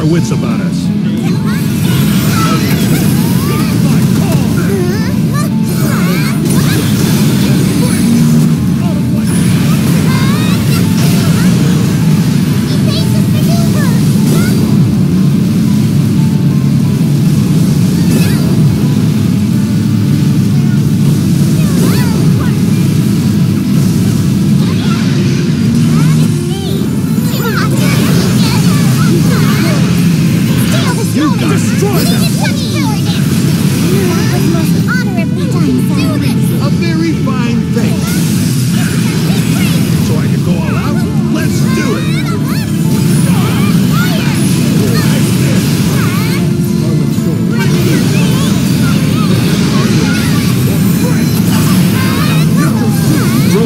our wits about us.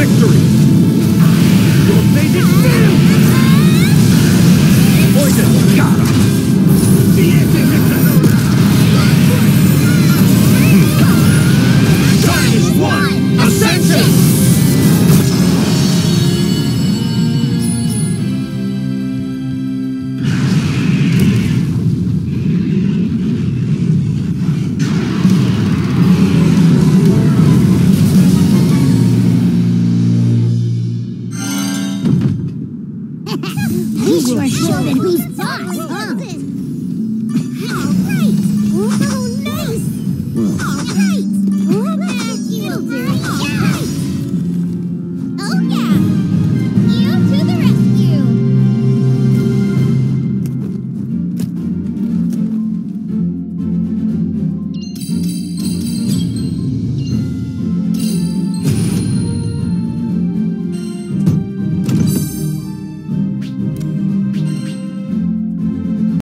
victory! We sure it who's boss,